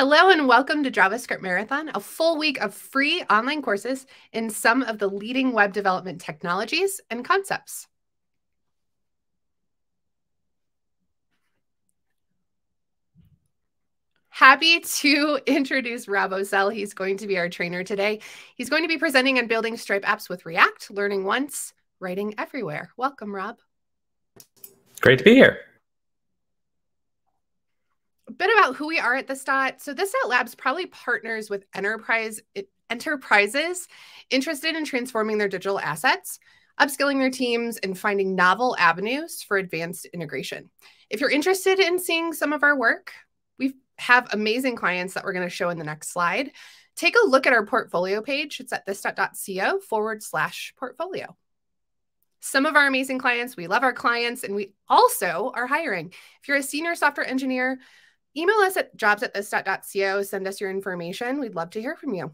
Hello and welcome to JavaScript Marathon, a full week of free online courses in some of the leading web development technologies and concepts. Happy to introduce Rob Ocel. He's going to be our trainer today. He's going to be presenting and building Stripe apps with React, learning once, writing everywhere. Welcome, Rob. Great to be here bit about who we are at this dot. So this dot labs probably partners with enterprise eh, enterprises interested in transforming their digital assets, upskilling their teams, and finding novel avenues for advanced integration. If you're interested in seeing some of our work, we have amazing clients that we're going to show in the next slide. Take a look at our portfolio page. It's at thisdot.co forward slash portfolio. Some of our amazing clients, we love our clients, and we also are hiring. If you're a senior software engineer, email us at jobs at thisdot.co. Send us your information. We'd love to hear from you.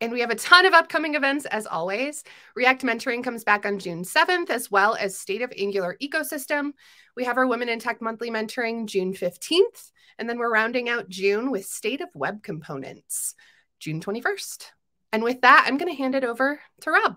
And we have a ton of upcoming events as always. React Mentoring comes back on June 7th, as well as State of Angular Ecosystem. We have our Women in Tech Monthly Mentoring June 15th. And then we're rounding out June with State of Web Components, June 21st. And with that, I'm going to hand it over to Rob.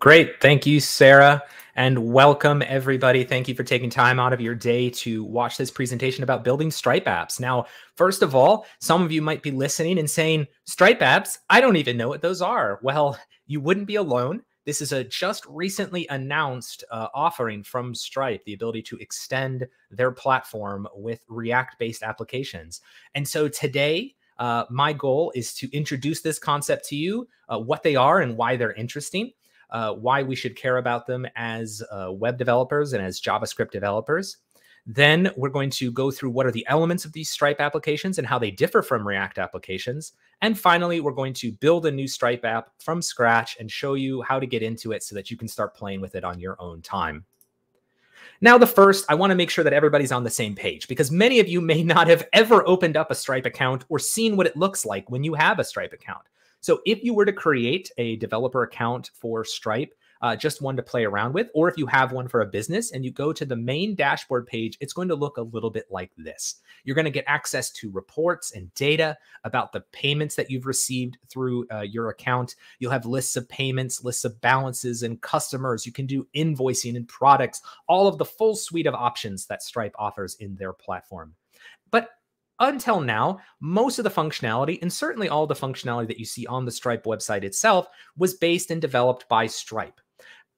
Great. Thank you, Sarah and welcome everybody. Thank you for taking time out of your day to watch this presentation about building Stripe apps. Now, first of all, some of you might be listening and saying, Stripe apps, I don't even know what those are. Well, you wouldn't be alone. This is a just recently announced uh, offering from Stripe, the ability to extend their platform with React based applications. And so today, uh, my goal is to introduce this concept to you, uh, what they are and why they're interesting uh, why we should care about them as uh, web developers and as JavaScript developers. Then we're going to go through what are the elements of these Stripe applications and how they differ from React applications. And finally, we're going to build a new Stripe app from scratch and show you how to get into it so that you can start playing with it on your own time. Now, the first, I want to make sure that everybody's on the same page because many of you may not have ever opened up a Stripe account or seen what it looks like when you have a Stripe account. So if you were to create a developer account for Stripe, uh, just one to play around with, or if you have one for a business and you go to the main dashboard page, it's going to look a little bit like this. You're going to get access to reports and data about the payments that you've received through uh, your account. You'll have lists of payments, lists of balances and customers. You can do invoicing and products, all of the full suite of options that Stripe offers in their platform. But until now, most of the functionality, and certainly all the functionality that you see on the Stripe website itself, was based and developed by Stripe.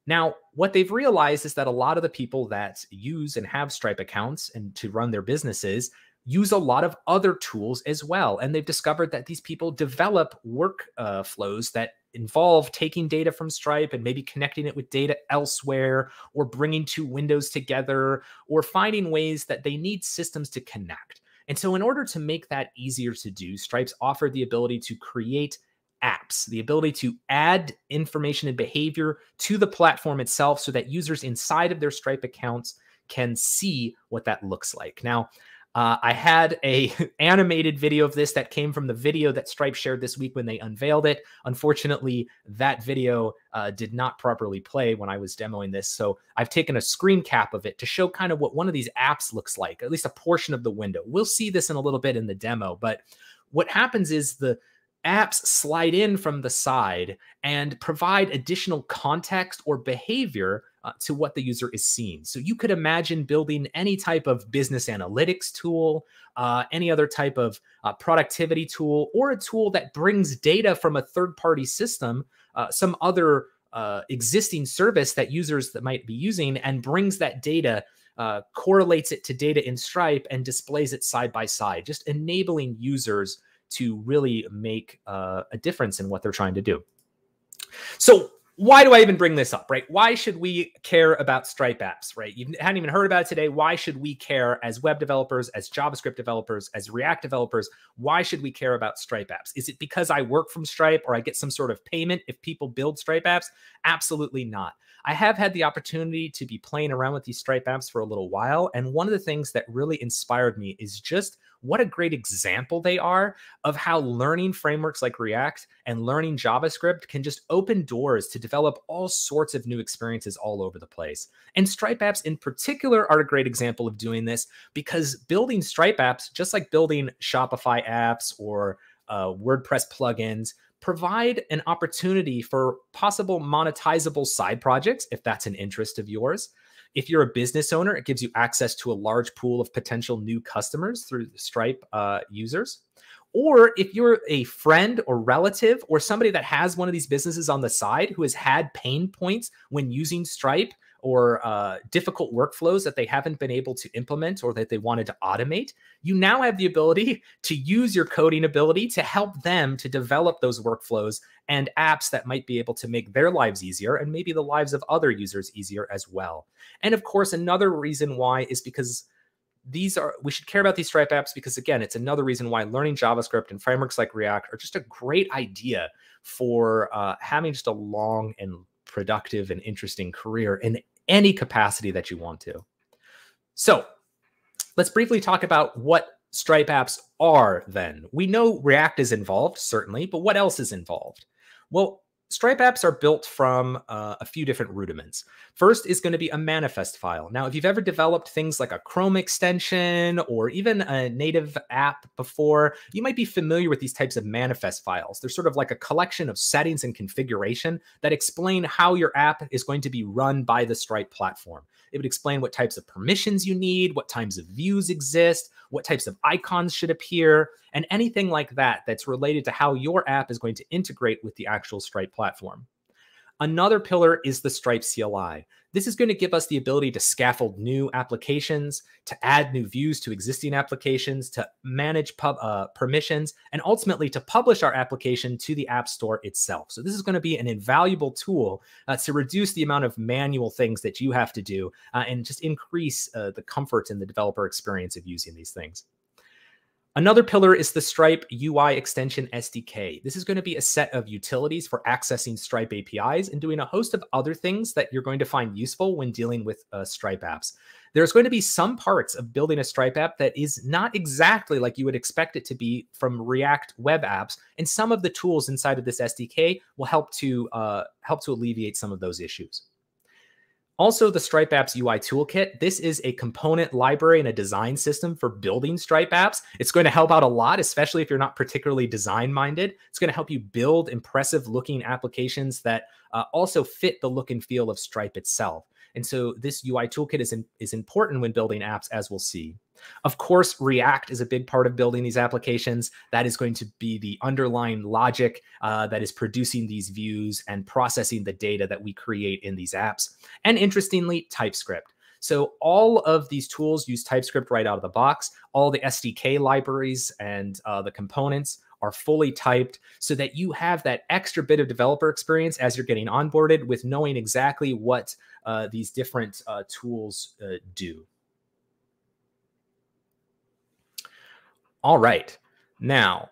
Now, what they've realized is that a lot of the people that use and have Stripe accounts and to run their businesses use a lot of other tools as well. And they've discovered that these people develop workflows uh, that involve taking data from Stripe and maybe connecting it with data elsewhere or bringing two windows together or finding ways that they need systems to connect. And so, in order to make that easier to do, Stripes offer the ability to create apps, the ability to add information and behavior to the platform itself so that users inside of their Stripe accounts can see what that looks like. Now, uh, I had a animated video of this that came from the video that Stripe shared this week when they unveiled it. Unfortunately, that video uh, did not properly play when I was demoing this. So I've taken a screen cap of it to show kind of what one of these apps looks like, at least a portion of the window. We'll see this in a little bit in the demo, but what happens is the apps slide in from the side and provide additional context or behavior uh, to what the user is seeing. So you could imagine building any type of business analytics tool, uh, any other type of uh, productivity tool, or a tool that brings data from a third party system, uh, some other uh, existing service that users that might be using, and brings that data. Uh, correlates it to data in Stripe and displays it side by side, just enabling users to really make uh, a difference in what they're trying to do. So why do I even bring this up, right? Why should we care about Stripe apps, right? You hadn't even heard about it today. Why should we care as web developers, as JavaScript developers, as React developers? Why should we care about Stripe apps? Is it because I work from Stripe or I get some sort of payment if people build Stripe apps? Absolutely not. I have had the opportunity to be playing around with these Stripe apps for a little while. And one of the things that really inspired me is just what a great example they are of how learning frameworks like React and learning JavaScript can just open doors to develop all sorts of new experiences all over the place. And Stripe apps in particular are a great example of doing this because building Stripe apps, just like building Shopify apps or uh, WordPress plugins, provide an opportunity for possible monetizable side projects if that's an interest of yours. If you're a business owner, it gives you access to a large pool of potential new customers through Stripe uh, users. Or if you're a friend or relative or somebody that has one of these businesses on the side who has had pain points when using Stripe or uh, difficult workflows that they haven't been able to implement or that they wanted to automate, you now have the ability to use your coding ability to help them to develop those workflows and apps that might be able to make their lives easier and maybe the lives of other users easier as well. And of course, another reason why is because these are we should care about these stripe apps because again it's another reason why learning javascript and frameworks like react are just a great idea for uh, having just a long and productive and interesting career in any capacity that you want to. So let's briefly talk about what Stripe apps are then. We know React is involved, certainly, but what else is involved? Well, Stripe apps are built from uh, a few different rudiments. First is going to be a manifest file. Now, if you've ever developed things like a Chrome extension or even a native app before, you might be familiar with these types of manifest files. They're sort of like a collection of settings and configuration that explain how your app is going to be run by the Stripe platform. It would explain what types of permissions you need, what types of views exist, what types of icons should appear, and anything like that that's related to how your app is going to integrate with the actual Stripe platform. Another pillar is the Stripe CLI. This is going to give us the ability to scaffold new applications, to add new views to existing applications, to manage pub, uh, permissions, and ultimately to publish our application to the App Store itself. So this is going to be an invaluable tool uh, to reduce the amount of manual things that you have to do uh, and just increase uh, the comfort and the developer experience of using these things. Another pillar is the Stripe UI extension SDK. This is going to be a set of utilities for accessing Stripe APIs and doing a host of other things that you're going to find useful when dealing with uh, Stripe apps. There's going to be some parts of building a Stripe app that is not exactly like you would expect it to be from React web apps, and some of the tools inside of this SDK will help to uh, help to alleviate some of those issues. Also, the Stripe Apps UI Toolkit. This is a component library and a design system for building Stripe apps. It's going to help out a lot, especially if you're not particularly design minded. It's going to help you build impressive looking applications that uh, also fit the look and feel of Stripe itself. And so this UI toolkit is, in, is important when building apps, as we'll see. Of course, React is a big part of building these applications. That is going to be the underlying logic uh, that is producing these views and processing the data that we create in these apps. And interestingly, TypeScript. So all of these tools use TypeScript right out of the box. All the SDK libraries and uh, the components are fully typed so that you have that extra bit of developer experience as you're getting onboarded with knowing exactly what uh, these different uh, tools uh, do. All right. Now,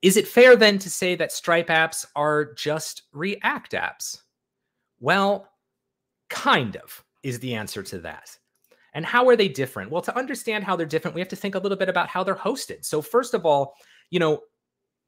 is it fair then to say that Stripe apps are just React apps? Well, kind of is the answer to that. And how are they different? Well, to understand how they're different, we have to think a little bit about how they're hosted. So, first of all, you know,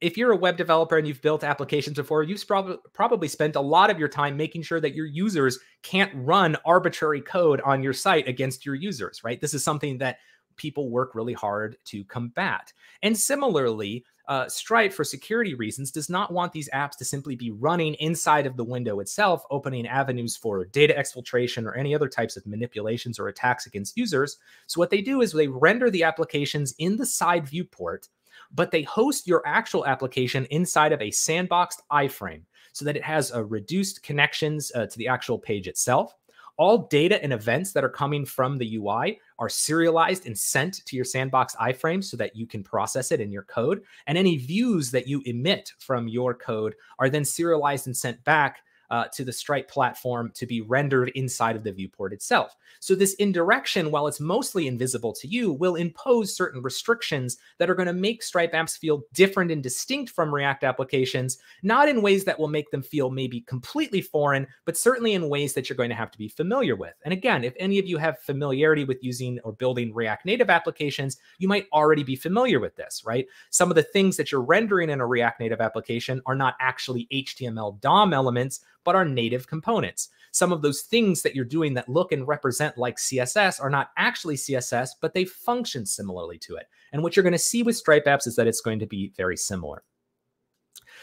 if you're a web developer and you've built applications before, you've prob- probably spent a lot of your time making sure that your users can't run arbitrary code on your site against your users, right? This is something that people work really hard to combat. And similarly, uh, Stripe, for security reasons, does not want these apps to simply be running inside of the window itself, opening avenues for data exfiltration or any other types of manipulations or attacks against users. So, what they do is they render the applications in the side viewport but they host your actual application inside of a sandboxed iframe so that it has a reduced connections uh, to the actual page itself. All data and events that are coming from the UI are serialized and sent to your sandbox iframe so that you can process it in your code. And any views that you emit from your code are then serialized and sent back uh, to the Stripe platform to be rendered inside of the viewport itself. So this indirection, while it's mostly invisible to you, will impose certain restrictions that are going to make Stripe apps feel different and distinct from React applications, not in ways that will make them feel maybe completely foreign, but certainly in ways that you're going to have to be familiar with. And again, if any of you have familiarity with using or building React Native applications, you might already be familiar with this, right? Some of the things that you're rendering in a React Native application are not actually HTML DOM elements, but are native components. Some of those things that you're doing that look and represent like CSS are not actually CSS, but they function similarly to it. And what you're going to see with Stripe apps is that it's going to be very similar.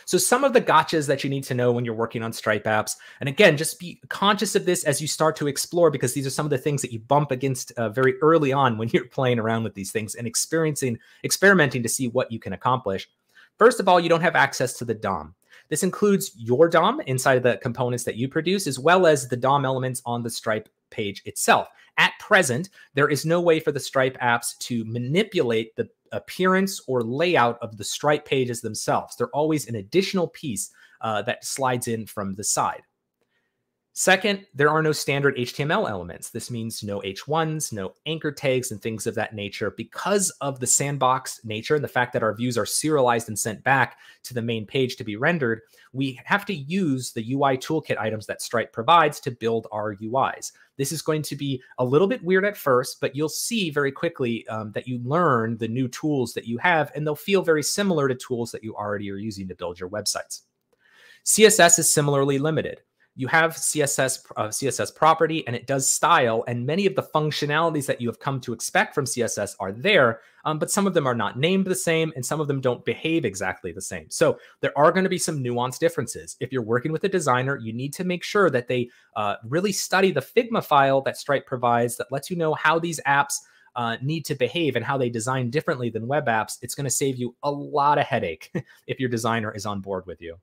So some of the gotchas that you need to know when you're working on Stripe apps, and again, just be conscious of this as you start to explore, because these are some of the things that you bump against uh, very early on when you're playing around with these things and experiencing, experimenting to see what you can accomplish. First of all, you don't have access to the DOM. This includes your DOM inside of the components that you produce, as well as the DOM elements on the Stripe page itself. At present, there is no way for the Stripe apps to manipulate the appearance or layout of the Stripe pages themselves. They're always an additional piece uh, that slides in from the side. Second, there are no standard HTML elements. This means no H1s, no anchor tags, and things of that nature. Because of the sandbox nature and the fact that our views are serialized and sent back to the main page to be rendered, we have to use the UI toolkit items that Stripe provides to build our UIs. This is going to be a little bit weird at first, but you'll see very quickly um, that you learn the new tools that you have, and they'll feel very similar to tools that you already are using to build your websites. CSS is similarly limited you have CSS uh, CSS property and it does style, and many of the functionalities that you have come to expect from CSS are there, um, but some of them are not named the same, and some of them don't behave exactly the same. So there are going to be some nuanced differences. If you're working with a designer, you need to make sure that they uh, really study the Figma file that Stripe provides that lets you know how these apps uh, need to behave and how they design differently than web apps. It's going to save you a lot of headache if your designer is on board with you.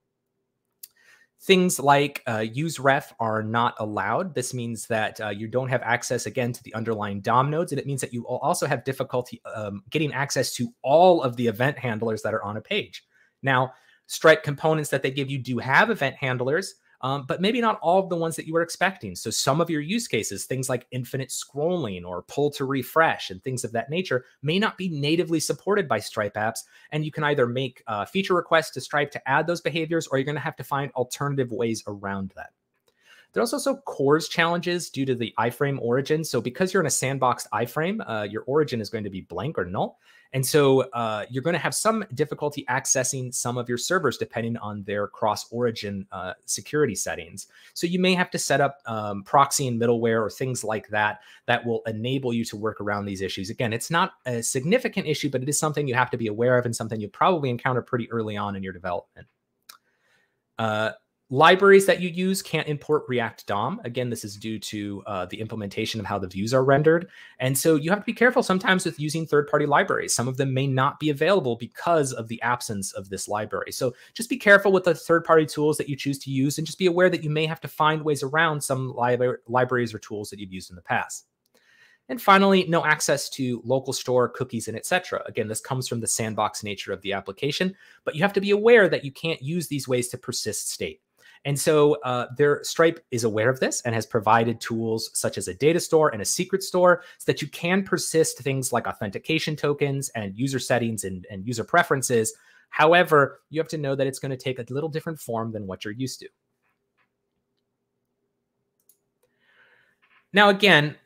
Things like uh, use ref are not allowed. This means that uh, you don't have access again to the underlying DOM nodes, and it means that you also have difficulty um, getting access to all of the event handlers that are on a page. Now, Stripe components that they give you do have event handlers, um, but maybe not all of the ones that you were expecting. So some of your use cases, things like infinite scrolling or pull to refresh and things of that nature, may not be natively supported by Stripe apps. And you can either make uh, feature requests to Stripe to add those behaviors, or you're going to have to find alternative ways around that. There's also CORS challenges due to the iframe origin. So because you're in a sandboxed iframe, uh, your origin is going to be blank or null. And so uh, you're going to have some difficulty accessing some of your servers depending on their cross origin uh, security settings. So you may have to set up um, proxy and middleware or things like that that will enable you to work around these issues. Again, it's not a significant issue, but it is something you have to be aware of and something you probably encounter pretty early on in your development. Uh, Libraries that you use can't import React DOM. Again, this is due to uh, the implementation of how the views are rendered. And so you have to be careful sometimes with using third-party libraries. Some of them may not be available because of the absence of this library. So just be careful with the third-party tools that you choose to use and just be aware that you may have to find ways around some li libraries or tools that you've used in the past. And finally, no access to local store, cookies, and etc. Again, this comes from the sandbox nature of the application, but you have to be aware that you can't use these ways to persist state. And so uh, their Stripe is aware of this and has provided tools such as a data store and a secret store so that you can persist things like authentication tokens and user settings and, and user preferences. However, you have to know that it's going to take a little different form than what you're used to. Now, again,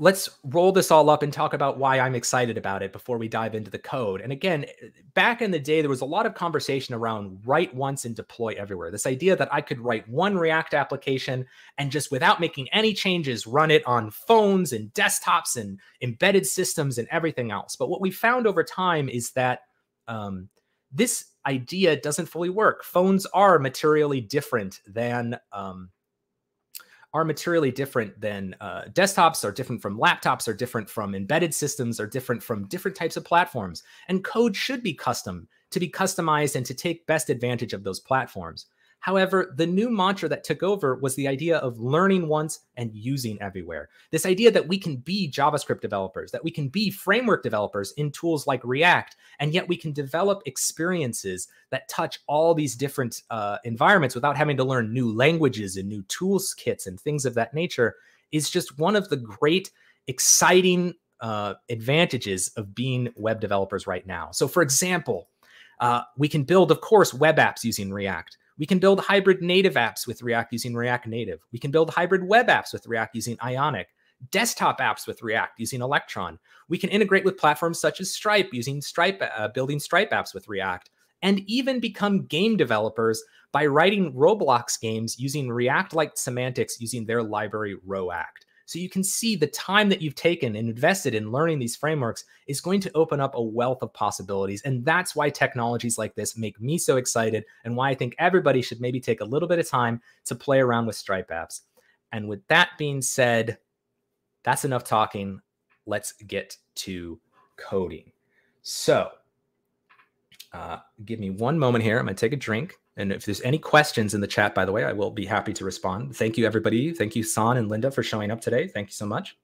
let's roll this all up and talk about why I'm excited about it before we dive into the code. And again, back in the day, there was a lot of conversation around write once and deploy everywhere. This idea that I could write one React application and just without making any changes, run it on phones and desktops and embedded systems and everything else. But what we found over time is that um, this idea doesn't fully work. Phones are materially different than um, are materially different than uh, desktops, are different from laptops, are different from embedded systems, are different from different types of platforms. And code should be custom to be customized and to take best advantage of those platforms. However, the new mantra that took over was the idea of learning once and using everywhere. This idea that we can be JavaScript developers, that we can be framework developers in tools like React, and yet we can develop experiences that touch all these different uh, environments without having to learn new languages and new tools kits and things of that nature is just one of the great, exciting uh, advantages of being web developers right now. So, for example, uh, we can build, of course, web apps using React. We can build hybrid native apps with React using React Native. We can build hybrid web apps with React using Ionic, desktop apps with React using Electron. We can integrate with platforms such as Stripe using Stripe, uh, building Stripe apps with React, and even become game developers by writing Roblox games using React like semantics using their library Roact. So you can see the time that you've taken and invested in learning these frameworks is going to open up a wealth of possibilities. And that's why technologies like this make me so excited and why I think everybody should maybe take a little bit of time to play around with Stripe apps. And with that being said, that's enough talking. Let's get to coding. So, uh, give me one moment here. I'm going to take a drink. And if there's any questions in the chat, by the way, I will be happy to respond. Thank you, everybody. Thank you, San and Linda, for showing up today. Thank you so much.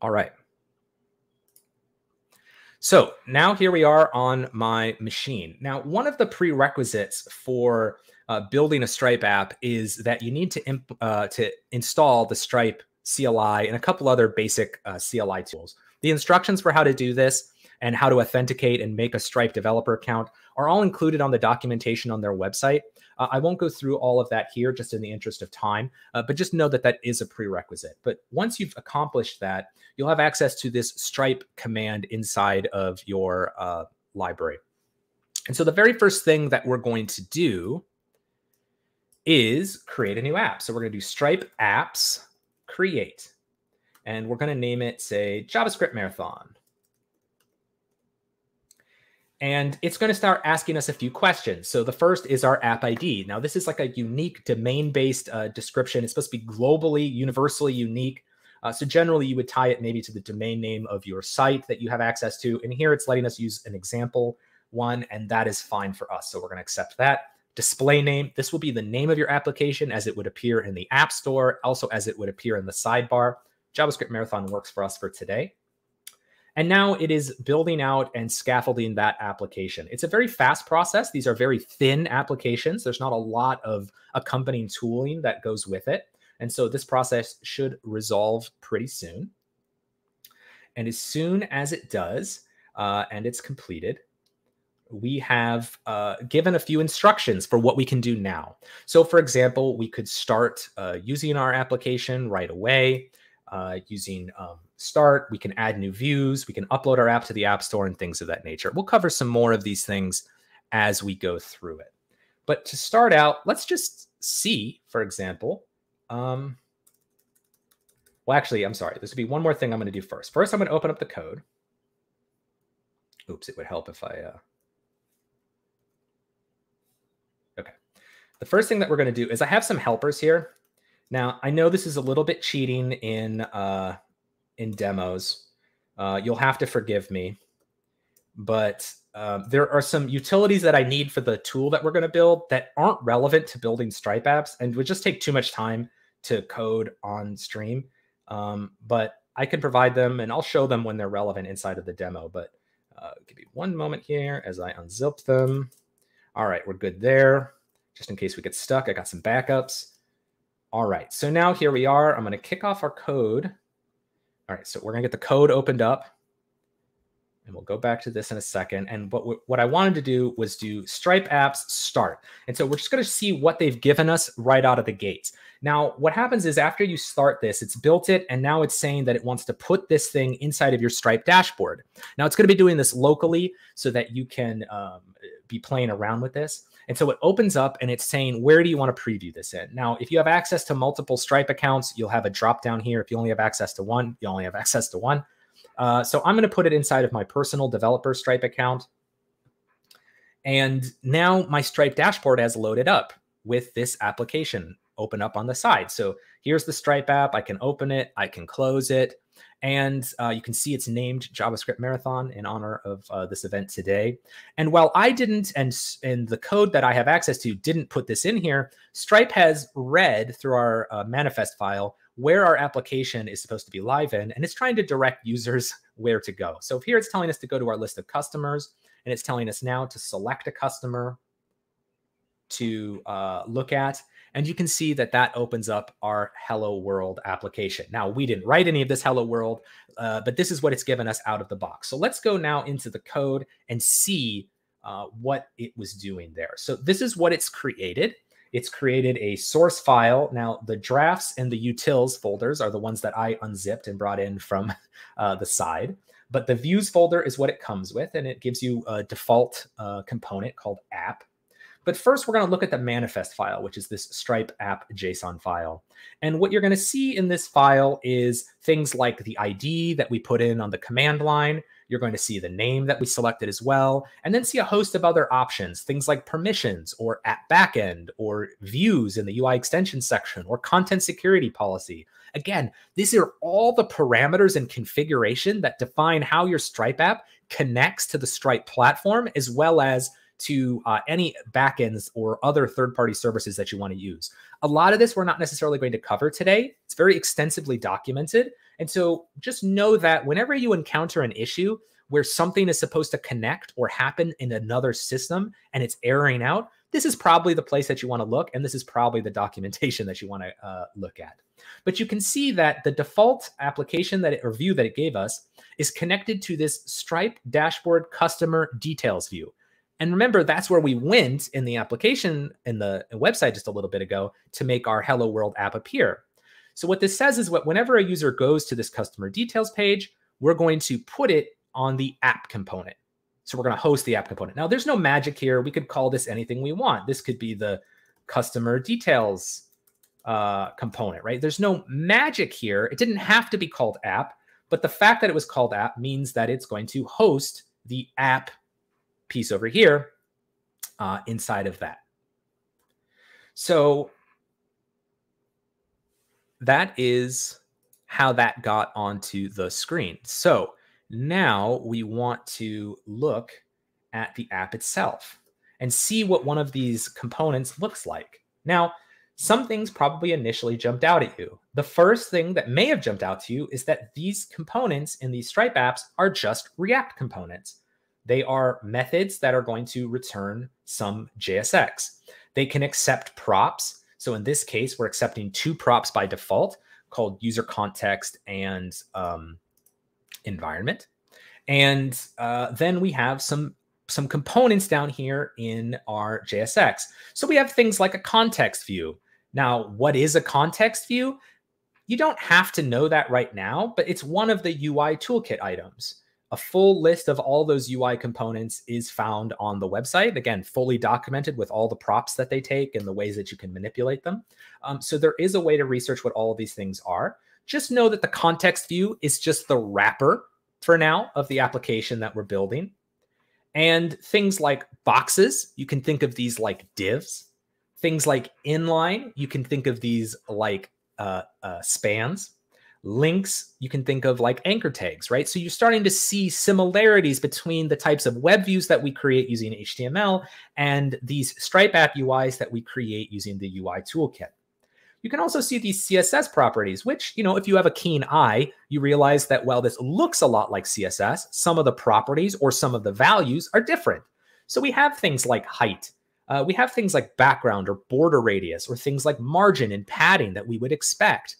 All right. So now here we are on my machine. Now, one of the prerequisites for uh, building a Stripe app is that you need to, uh, to install the Stripe CLI and a couple other basic uh, CLI tools. The instructions for how to do this and how to authenticate and make a Stripe developer account are all included on the documentation on their website. Uh, I won't go through all of that here just in the interest of time, uh, but just know that that is a prerequisite. But once you've accomplished that, you'll have access to this Stripe command inside of your uh, library. And so the very first thing that we're going to do is create a new app. So we're going to do Stripe apps create, and we're going to name it, say, JavaScript Marathon. And it's going to start asking us a few questions. So the first is our app ID. Now, this is like a unique domain-based uh, description. It's supposed to be globally, universally unique. Uh, so generally, you would tie it maybe to the domain name of your site that you have access to. And here it's letting us use an example one, and that is fine for us. So we're going to accept that. Display name, this will be the name of your application as it would appear in the App Store, also as it would appear in the sidebar. JavaScript Marathon works for us for today. And now it is building out and scaffolding that application. It's a very fast process. These are very thin applications. There's not a lot of accompanying tooling that goes with it. And so this process should resolve pretty soon. And as soon as it does uh, and it's completed, we have uh, given a few instructions for what we can do now. So, for example, we could start uh, using our application right away uh, using um, Start. We can add new views. We can upload our app to the App Store and things of that nature. We'll cover some more of these things as we go through it. But to start out, let's just see, for example, um, well, actually, I'm sorry. This would be one more thing I'm going to do first. First, I'm going to open up the code. Oops, it would help if I. Uh... Okay. The first thing that we're going to do is I have some helpers here. Now, I know this is a little bit cheating in uh, in demos. Uh, you'll have to forgive me, but uh, there are some utilities that I need for the tool that we're going to build that aren't relevant to building Stripe apps and would just take too much time to code on stream. Um, but I can provide them and I'll show them when they're relevant inside of the demo. But uh, give me one moment here as I unzip them. All right, we're good there. Just in case we get stuck, I got some backups. All right, so now here we are. I'm going to kick off our code. All right, so we're going to get the code opened up. And we'll go back to this in a second. And what, what I wanted to do was do Stripe apps start. And so we're just going to see what they've given us right out of the gates. Now, what happens is after you start this, it's built it, and now it's saying that it wants to put this thing inside of your Stripe dashboard. Now, it's going to be doing this locally so that you can um, be playing around with this. And so it opens up and it's saying, where do you want to preview this in? Now, if you have access to multiple Stripe accounts, you'll have a drop down here. If you only have access to one, you only have access to one. Uh, so I'm going to put it inside of my personal developer Stripe account. And now my Stripe dashboard has loaded up with this application open up on the side. So here's the Stripe app. I can open it, I can close it. And uh, you can see it's named JavaScript Marathon in honor of uh, this event today. And while I didn't, and, and the code that I have access to didn't put this in here, Stripe has read through our uh, manifest file where our application is supposed to be live in, and it's trying to direct users where to go. So here it's telling us to go to our list of customers, and it's telling us now to select a customer to uh, look at. And you can see that that opens up our Hello World application. Now, we didn't write any of this Hello World, uh, but this is what it's given us out of the box. So let's go now into the code and see uh, what it was doing there. So this is what it's created. It's created a source file. Now, the drafts and the utils folders are the ones that I unzipped and brought in from uh, the side. But the views folder is what it comes with, and it gives you a default uh, component called app. But first, we're going to look at the manifest file, which is this Stripe app JSON file. And what you're going to see in this file is things like the ID that we put in on the command line. You're going to see the name that we selected as well, and then see a host of other options, things like permissions or app backend or views in the UI extension section or content security policy. Again, these are all the parameters and configuration that define how your Stripe app connects to the Stripe platform, as well as to uh, any backends or other third party services that you want to use. A lot of this we're not necessarily going to cover today. It's very extensively documented. And so just know that whenever you encounter an issue where something is supposed to connect or happen in another system and it's erroring out, this is probably the place that you want to look. And this is probably the documentation that you want to uh, look at. But you can see that the default application that it, or view that it gave us is connected to this Stripe dashboard customer details view. And remember, that's where we went in the application in the website just a little bit ago to make our Hello World app appear. So what this says is what whenever a user goes to this customer details page, we're going to put it on the app component. So we're going to host the app component. Now there's no magic here. We could call this anything we want. This could be the customer details uh, component, right? There's no magic here. It didn't have to be called app, but the fact that it was called app means that it's going to host the app piece over here uh, inside of that. So that is how that got onto the screen. So now we want to look at the app itself and see what one of these components looks like. Now, some things probably initially jumped out at you. The first thing that may have jumped out to you is that these components in these Stripe apps are just React components. They are methods that are going to return some JSX. They can accept props. So in this case, we're accepting two props by default called user context and um, environment. And uh, then we have some some components down here in our JSX. So we have things like a context view. Now, what is a context view? You don't have to know that right now, but it's one of the UI toolkit items. A full list of all those UI components is found on the website. Again, fully documented with all the props that they take and the ways that you can manipulate them. Um, so there is a way to research what all of these things are. Just know that the context view is just the wrapper for now of the application that we're building. And things like boxes, you can think of these like divs. Things like inline, you can think of these like uh, uh, spans links you can think of like anchor tags right? So you're starting to see similarities between the types of web views that we create using html and these stripe app uis that we create using the ui toolkit. You can also see these css properties which you know if you have a keen eye you realize that while this looks a lot like css some of the properties or some of the values are different. So we have things like height uh, we have things like background or border radius or things like margin and padding that we would expect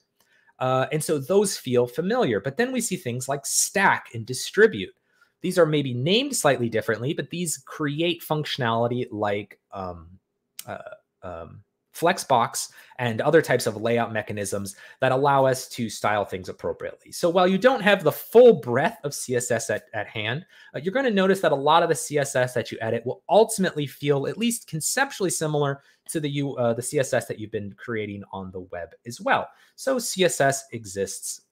uh, and so those feel familiar. But then we see things like stack and distribute. These are maybe named slightly differently, but these create functionality like um, uh, um, Flexbox and other types of layout mechanisms that allow us to style things appropriately. So while you don't have the full breadth of CSS at, at hand, uh, you're going to notice that a lot of the CSS that you edit will ultimately feel at least conceptually similar to the, uh, the CSS that you've been creating on the web as well. So CSS exists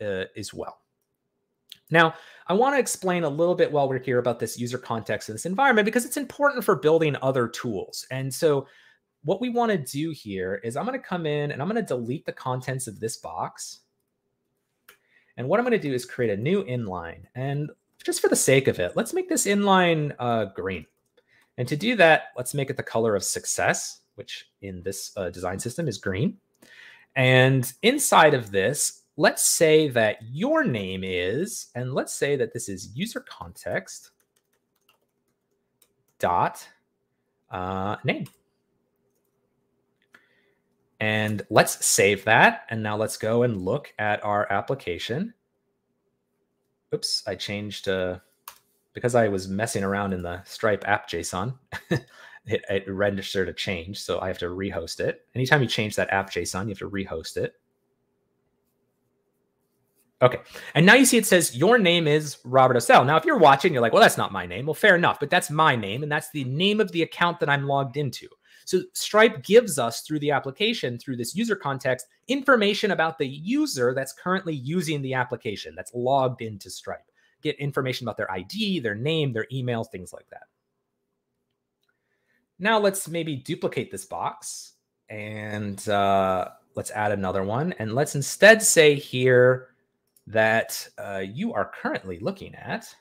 uh, as well. Now, I want to explain a little bit while we're here about this user context in this environment because it's important for building other tools. And so what we want to do here is I'm going to come in and I'm going to delete the contents of this box. And what I'm going to do is create a new inline. And just for the sake of it, let's make this inline uh, green. And to do that, let's make it the color of success, which in this uh, design system is green. And inside of this, let's say that your name is, and let's say that this is user context dot uh, name. And let's save that. And now let's go and look at our application. Oops, I changed, uh, because I was messing around in the Stripe app JSON, it, it registered a change. So I have to rehost it. Anytime you change that app JSON, you have to rehost it. Okay. And now you see it says your name is Robert Ocel. Now, if you're watching, you're like, well, that's not my name. Well, fair enough, but that's my name. And that's the name of the account that I'm logged into. So Stripe gives us through the application, through this user context, information about the user that's currently using the application, that's logged into Stripe. Get information about their ID, their name, their email, things like that. Now let's maybe duplicate this box and uh, let's add another one. And let's instead say here, that uh, you are currently looking at.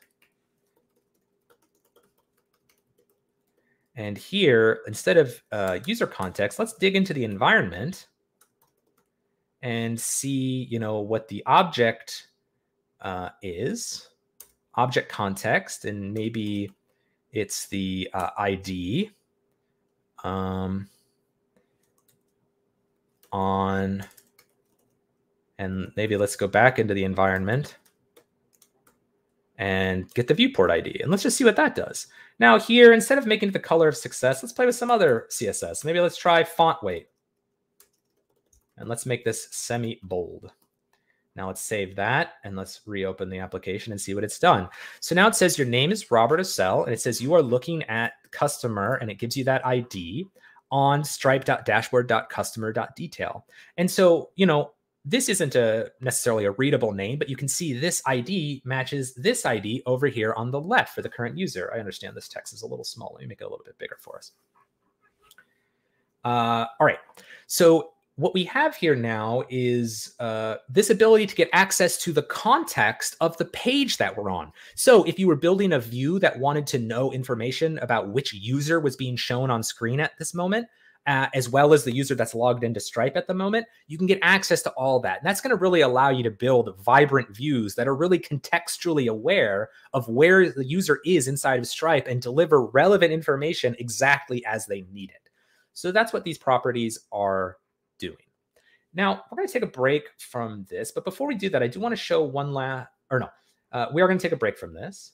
And here, instead of uh, user context, let's dig into the environment and see, you know, what the object uh, is, object context, and maybe it's the uh, ID um, on and maybe let's go back into the environment and get the viewport ID. And let's just see what that does. Now here, instead of making it the color of success, let's play with some other CSS. Maybe let's try font weight. And let's make this semi-bold. Now let's save that and let's reopen the application and see what it's done. So now it says your name is Robert Ocel and it says you are looking at customer and it gives you that ID on stripe.dashboard.customer.detail. And so, you know, this isn't a necessarily a readable name, but you can see this ID matches this ID over here on the left for the current user. I understand this text is a little small. Let me make it a little bit bigger for us. Uh, all right. So what we have here now is uh, this ability to get access to the context of the page that we're on. So if you were building a view that wanted to know information about which user was being shown on screen at this moment, uh, as well as the user that's logged into Stripe at the moment, you can get access to all that. And that's going to really allow you to build vibrant views that are really contextually aware of where the user is inside of Stripe and deliver relevant information exactly as they need it. So that's what these properties are doing. Now, we're going to take a break from this. But before we do that, I do want to show one last, or no, uh, we are going to take a break from this.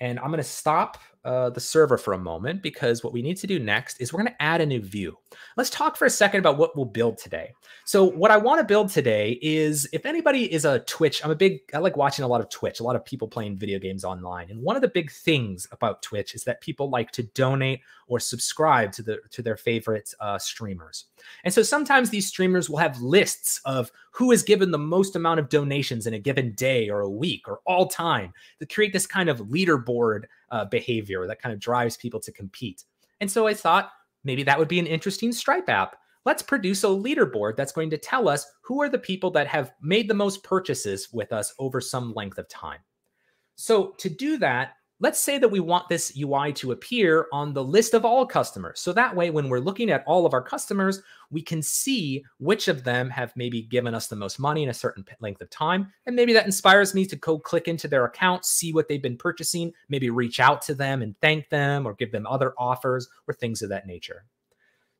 And I'm going to stop uh, the server for a moment because what we need to do next is we're going to add a new view. Let's talk for a second about what we'll build today. So what I want to build today is if anybody is a Twitch, I'm a big, I like watching a lot of Twitch, a lot of people playing video games online. And one of the big things about Twitch is that people like to donate or subscribe to the to their favorite uh, streamers. And so sometimes these streamers will have lists of who has given the most amount of donations in a given day or a week or all time to create this kind of leaderboard uh, behavior that kind of drives people to compete. And so I thought maybe that would be an interesting Stripe app. Let's produce a leaderboard that's going to tell us who are the people that have made the most purchases with us over some length of time. So to do that, let's say that we want this UI to appear on the list of all customers. So that way, when we're looking at all of our customers, we can see which of them have maybe given us the most money in a certain length of time. And maybe that inspires me to go click into their account, see what they've been purchasing, maybe reach out to them and thank them or give them other offers or things of that nature.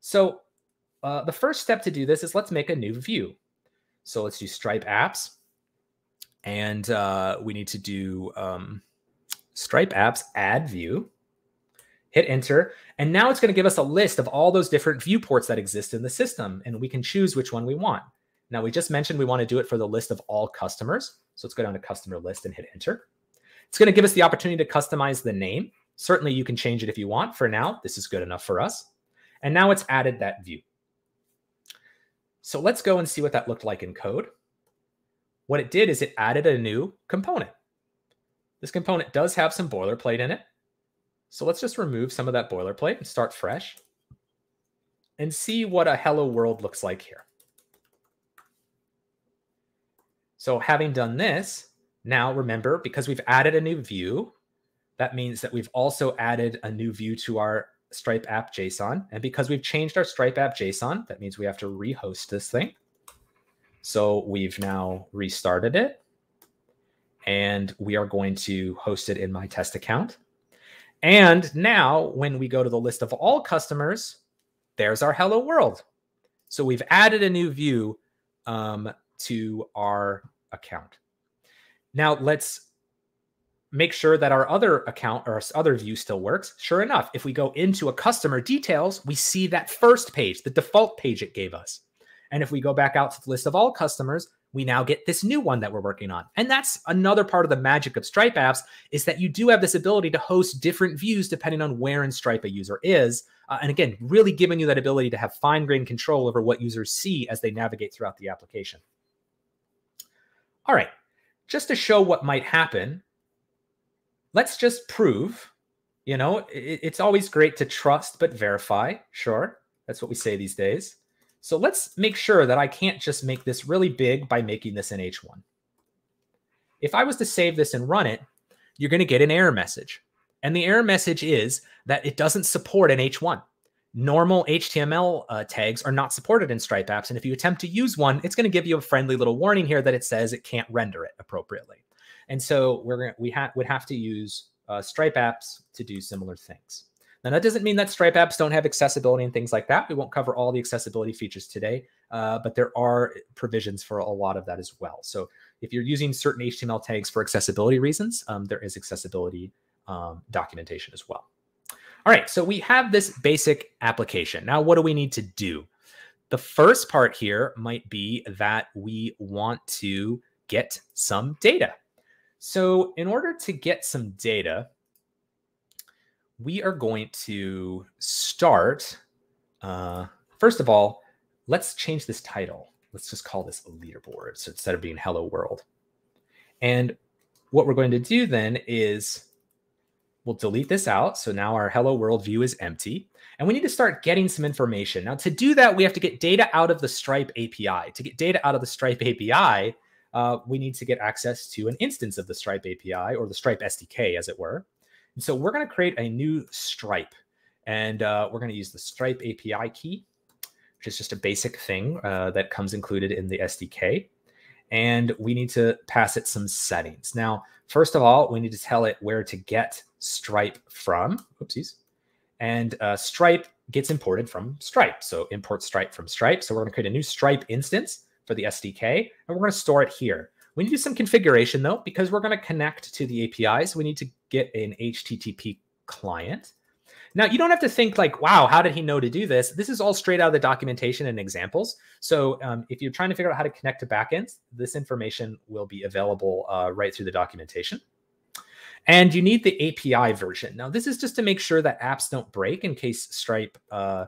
So uh, the first step to do this is let's make a new view. So let's do Stripe apps. And uh, we need to do um, Stripe apps, add view, hit enter. And now it's going to give us a list of all those different viewports that exist in the system. And we can choose which one we want. Now we just mentioned we want to do it for the list of all customers. So let's go down to customer list and hit enter. It's going to give us the opportunity to customize the name. Certainly you can change it if you want. For now, this is good enough for us. And now it's added that view. So let's go and see what that looked like in code. What it did is it added a new component. This component does have some boilerplate in it. So let's just remove some of that boilerplate and start fresh. and see what a hello world looks like here. So having done this, now remember, because we've added a new view, that means that we've also added a new view to our Stripe app JSON. And because we've changed our Stripe app JSON, that means we have to rehost this thing. So we've now restarted it and we are going to host it in my test account. And now when we go to the list of all customers, there's our hello world. So we've added a new view um, to our account. Now let's make sure that our other account or our other view still works. Sure enough, if we go into a customer details, we see that first page, the default page it gave us. And if we go back out to the list of all customers, we now get this new one that we're working on. And that's another part of the magic of Stripe apps is that you do have this ability to host different views depending on where in Stripe a user is. Uh, and again, really giving you that ability to have fine grained control over what users see as they navigate throughout the application. All right, just to show what might happen, let's just prove, you know, it, it's always great to trust but verify. Sure, that's what we say these days. So let's make sure that I can't just make this really big by making this an H1. If I was to save this and run it, you're going to get an error message. And the error message is that it doesn't support an H1. Normal HTML uh, tags are not supported in Stripe apps. And if you attempt to use one, it's going to give you a friendly little warning here that it says it can't render it appropriately. And so we're to, we ha would have to use uh, Stripe apps to do similar things. Now, that doesn't mean that Stripe apps don't have accessibility and things like that. We won't cover all the accessibility features today, uh, but there are provisions for a lot of that as well. So if you're using certain HTML tags for accessibility reasons, um, there is accessibility um, documentation as well. All right, so we have this basic application. Now, what do we need to do? The first part here might be that we want to get some data. So in order to get some data, we are going to start. Uh, first of all, let's change this title. Let's just call this a leaderboard. So instead of being Hello World. And what we're going to do then is we'll delete this out. So now our Hello World view is empty. And we need to start getting some information. Now, to do that, we have to get data out of the Stripe API. To get data out of the Stripe API, uh, we need to get access to an instance of the Stripe API or the Stripe SDK, as it were. And so we're going to create a new Stripe, and uh, we're going to use the Stripe API key, which is just a basic thing uh, that comes included in the SDK. And we need to pass it some settings. Now, first of all, we need to tell it where to get Stripe from. Oopsies. And uh, Stripe gets imported from Stripe. So import Stripe from Stripe. So we're going to create a new Stripe instance for the SDK, and we're going to store it here. We need to do some configuration though, because we're going to connect to the APIs. We need to get an HTTP client. Now, you don't have to think like, wow, how did he know to do this? This is all straight out of the documentation and examples. So um, if you're trying to figure out how to connect to backends, this information will be available uh, right through the documentation. And you need the API version. Now, this is just to make sure that apps don't break in case Stripe uh,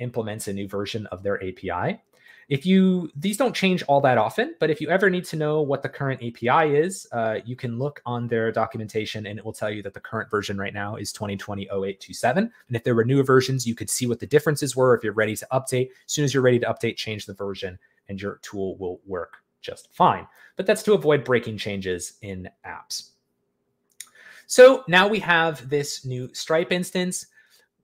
implements a new version of their API. If you, these don't change all that often, but if you ever need to know what the current API is, uh, you can look on their documentation and it will tell you that the current version right now is 2020 0827. And if there were newer versions, you could see what the differences were if you're ready to update. As soon as you're ready to update, change the version and your tool will work just fine. But that's to avoid breaking changes in apps. So now we have this new Stripe instance.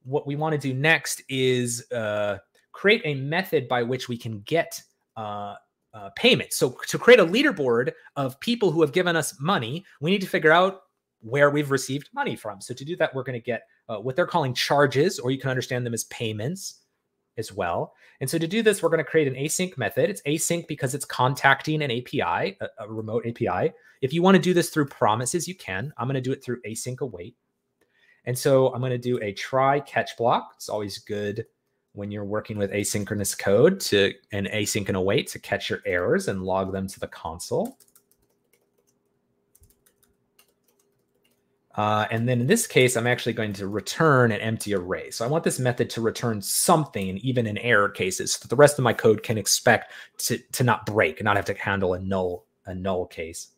What we want to do next is uh, create a method by which we can get uh, uh, payments. So to create a leaderboard of people who have given us money, we need to figure out where we've received money from. So to do that, we're going to get uh, what they're calling charges, or you can understand them as payments as well. And so to do this, we're going to create an async method. It's async because it's contacting an API, a, a remote API. If you want to do this through promises, you can. I'm going to do it through async await. And so I'm going to do a try catch block. It's always good when you're working with asynchronous code to and async and await to catch your errors and log them to the console. Uh, and then in this case, I'm actually going to return an empty array. So I want this method to return something, even in error cases, so that the rest of my code can expect to, to not break and not have to handle a null, a null case.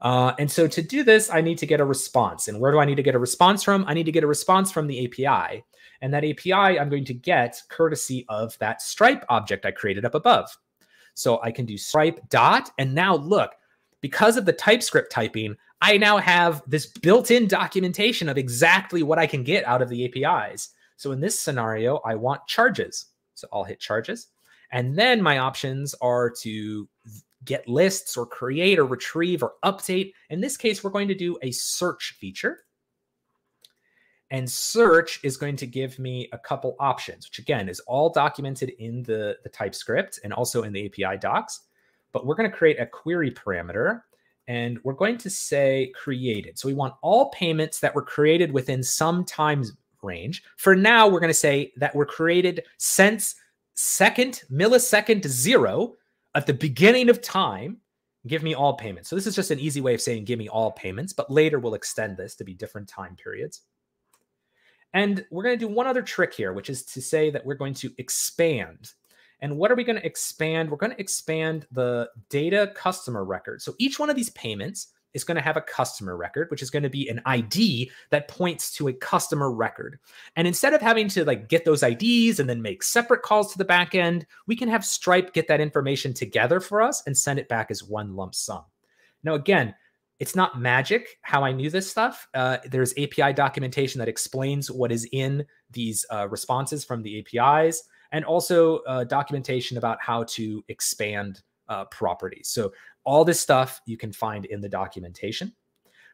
Uh, and so to do this, I need to get a response. And where do I need to get a response from? I need to get a response from the API. And that API I'm going to get courtesy of that Stripe object I created up above. So I can do Stripe dot. And now look, because of the TypeScript typing, I now have this built-in documentation of exactly what I can get out of the APIs. So in this scenario, I want charges. So I'll hit charges. And then my options are to get lists or create or retrieve or update. In this case, we're going to do a search feature. And search is going to give me a couple options, which again is all documented in the, the TypeScript and also in the API docs. But we're going to create a query parameter and we're going to say created. So we want all payments that were created within some time range. For now, we're going to say that were created since second millisecond zero at the beginning of time. Give me all payments. So this is just an easy way of saying give me all payments, but later we'll extend this to be different time periods. And we're going to do one other trick here, which is to say that we're going to expand. And what are we going to expand? We're going to expand the data customer record. So each one of these payments is going to have a customer record, which is going to be an ID that points to a customer record. And instead of having to like get those IDs and then make separate calls to the back end, we can have Stripe get that information together for us and send it back as one lump sum. Now, again, it's not magic how I knew this stuff. Uh, there's API documentation that explains what is in these uh, responses from the APIs, and also uh, documentation about how to expand uh, properties. So all this stuff you can find in the documentation.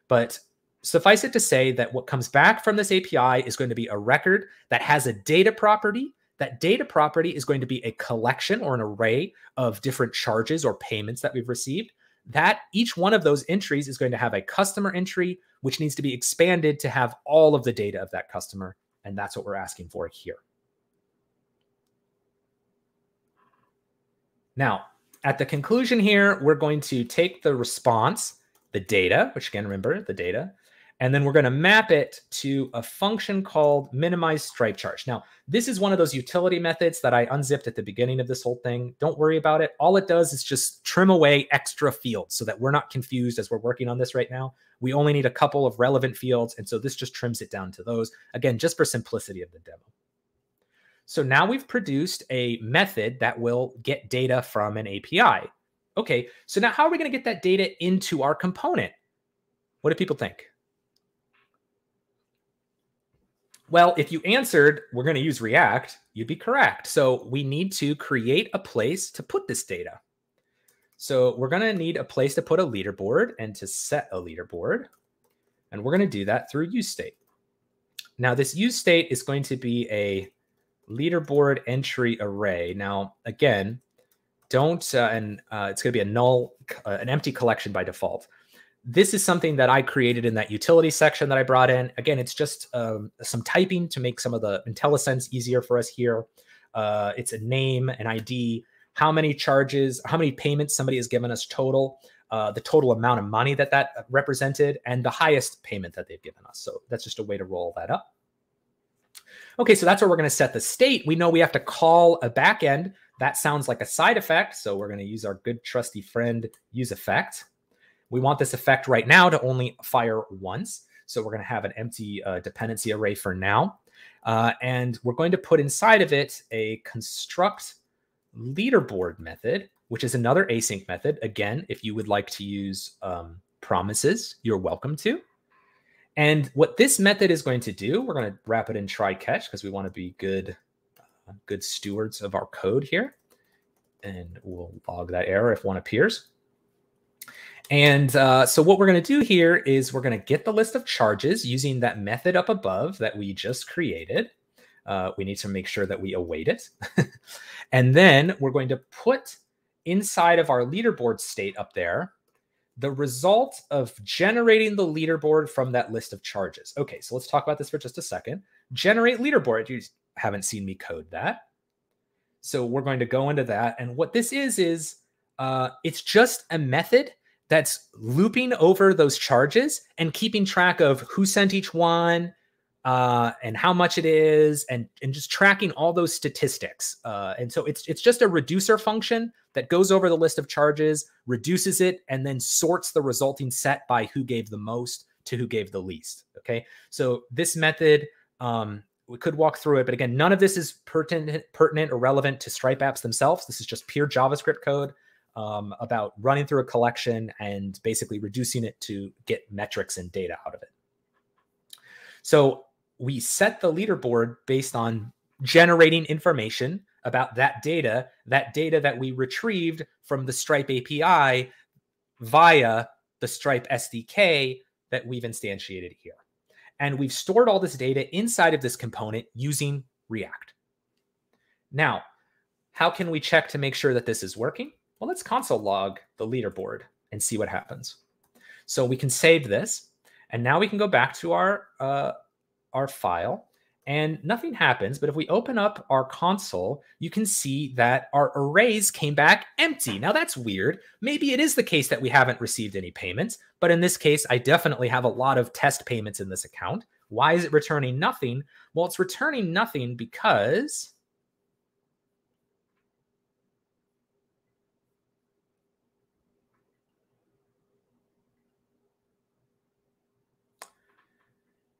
But suffice it to say that what comes back from this API is going to be a record that has a data property. That data property is going to be a collection or an array of different charges or payments that we've received that each one of those entries is going to have a customer entry, which needs to be expanded to have all of the data of that customer. And that's what we're asking for here. Now, at the conclusion here, we're going to take the response, the data, which again, remember the data, and then we're going to map it to a function called minimize stripe charge. Now, this is one of those utility methods that I unzipped at the beginning of this whole thing. Don't worry about it. All it does is just trim away extra fields so that we're not confused as we're working on this right now. We only need a couple of relevant fields. And so this just trims it down to those, again, just for simplicity of the demo. So now we've produced a method that will get data from an API. Okay, so now how are we going to get that data into our component? What do people think? Well, if you answered, we're going to use React, you'd be correct. So we need to create a place to put this data. So we're going to need a place to put a leaderboard and to set a leaderboard. And we're going to do that through use state. Now, this use state is going to be a leaderboard entry array. Now, again, don't, uh, and uh, it's going to be a null, uh, an empty collection by default this is something that I created in that utility section that I brought in. Again, it's just um, some typing to make some of the IntelliSense easier for us here. Uh, it's a name, an ID, how many charges, how many payments somebody has given us total, uh, the total amount of money that that represented, and the highest payment that they've given us. So that's just a way to roll that up. Okay, so that's where we're going to set the state. We know we have to call a backend. That sounds like a side effect. So we're going to use our good trusty friend use effect. We want this effect right now to only fire once. So we're going to have an empty uh, dependency array for now. Uh, and we're going to put inside of it a construct leaderboard method, which is another async method. Again, if you would like to use um, promises, you're welcome to. And what this method is going to do, we're going to wrap it in try catch because we want to be good, uh, good stewards of our code here. And we'll log that error if one appears. And uh, so what we're going to do here is we're going to get the list of charges using that method up above that we just created. Uh, we need to make sure that we await it. and then we're going to put inside of our leaderboard state up there the result of generating the leaderboard from that list of charges. Okay, so let's talk about this for just a second. Generate leaderboard. You haven't seen me code that. So we're going to go into that. And what this is, is uh, it's just a method that's looping over those charges and keeping track of who sent each one, uh, and how much it is, and and just tracking all those statistics. Uh, and so it's it's just a reducer function that goes over the list of charges, reduces it, and then sorts the resulting set by who gave the most to who gave the least. Okay, so this method um, we could walk through it, but again, none of this is pertinent, pertinent or relevant to Stripe apps themselves. This is just pure JavaScript code um, about running through a collection and basically reducing it to get metrics and data out of it. So we set the leaderboard based on generating information about that data, that data that we retrieved from the Stripe API via the Stripe SDK that we've instantiated here. And we've stored all this data inside of this component using React. Now, how can we check to make sure that this is working? Well, let's console log the leaderboard and see what happens. So we can save this, and now we can go back to our uh, our file and nothing happens. But if we open up our console, you can see that our arrays came back empty. Now that's weird. Maybe it is the case that we haven't received any payments, but in this case, I definitely have a lot of test payments in this account. Why is it returning nothing? Well, it's returning nothing because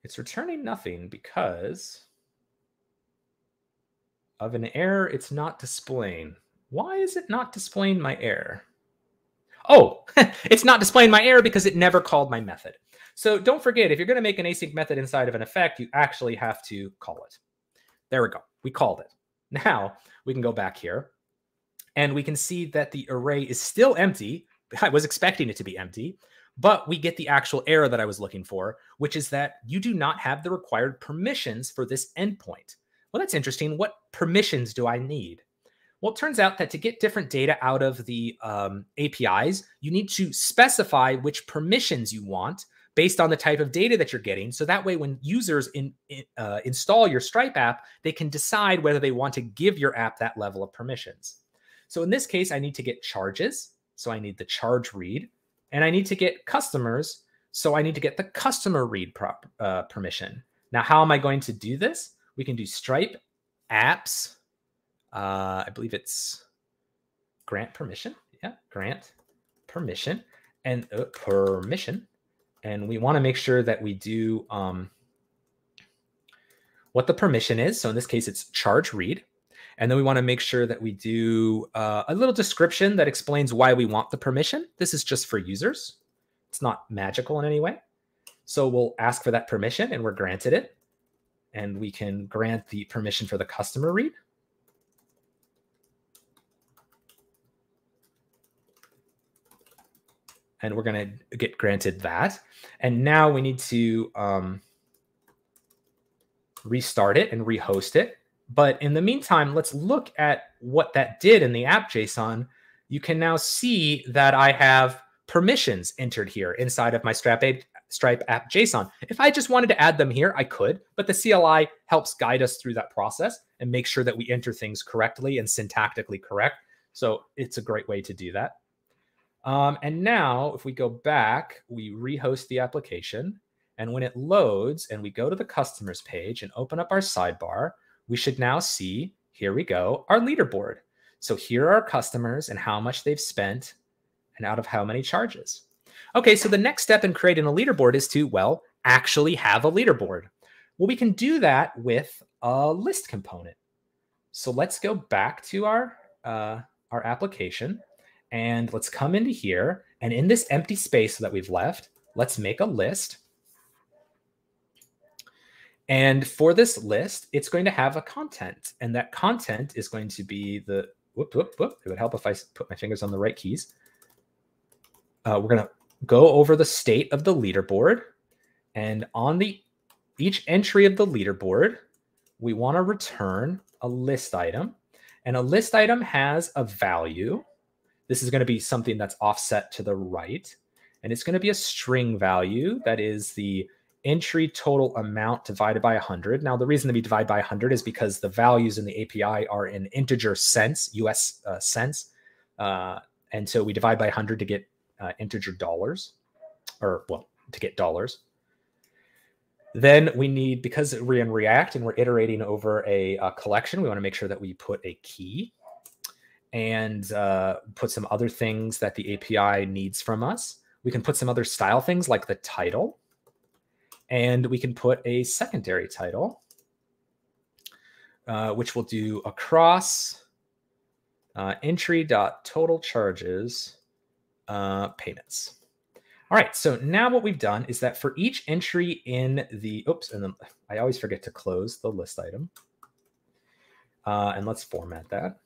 It's returning nothing because of an error it's not displaying. Why is it not displaying my error? Oh, it's not displaying my error because it never called my method. So don't forget, if you're going to make an async method inside of an effect, you actually have to call it. There we go. We called it. Now we can go back here and we can see that the array is still empty. I was expecting it to be empty, but we get the actual error that I was looking for, which is that you do not have the required permissions for this endpoint. Well, that's interesting. What permissions do I need? Well, it turns out that to get different data out of the um, APIs, you need to specify which permissions you want based on the type of data that you're getting. So that way, when users in, uh, install your Stripe app, they can decide whether they want to give your app that level of permissions. So in this case, I need to get charges. So I need the charge read and I need to get customers. So I need to get the customer read prop, uh, permission. Now, how am I going to do this? We can do Stripe apps. Uh, I believe it's grant permission. Yeah, grant permission and uh, permission. And we want to make sure that we do um, what the permission is. So in this case, it's charge read. And then we want to make sure that we do uh, a little description that explains why we want the permission. This is just for users. It's not magical in any way. So we'll ask for that permission and we're granted it. And we can grant the permission for the customer read. And we're going to get granted that. And now we need to um, restart it and rehost it. But in the meantime, let's look at what that did in the app JSON. You can now see that I have permissions entered here inside of my Stripe, Stripe app JSON. If I just wanted to add them here, I could, but the CLI helps guide us through that process and make sure that we enter things correctly and syntactically correct. So it's a great way to do that. Um, and now if we go back, we rehost the application. And when it loads and we go to the customers page and open up our sidebar, we should now see, here we go, our leaderboard. So here are our customers and how much they've spent and out of how many charges. Okay, so the next step in creating a leaderboard is to, well, actually have a leaderboard. Well, we can do that with a list component. So let's go back to our, uh, our application and let's come into here. And in this empty space that we've left, let's make a list. And for this list, it's going to have a content, and that content is going to be the whoop whoop whoop. It would help if I put my fingers on the right keys. Uh, we're going to go over the state of the leaderboard, and on the each entry of the leaderboard, we want to return a list item, and a list item has a value. This is going to be something that's offset to the right, and it's going to be a string value that is the entry total amount divided by 100. Now, the reason that we divide by 100 is because the values in the API are in integer cents, US uh, cents. Uh, and so we divide by 100 to get uh, integer dollars, or well, to get dollars. then we need, because we're in React and we're iterating over a, a collection, we want to make sure that we put a key and uh, put some other things that the API needs from us. We can put some other style things like the title, and we can put a secondary title, uh, which we'll do across uh, entry dot total charges uh, payments. All right, so now what we've done is that for each entry in the, oops, and then I always forget to close the list item. Uh, and let's format that.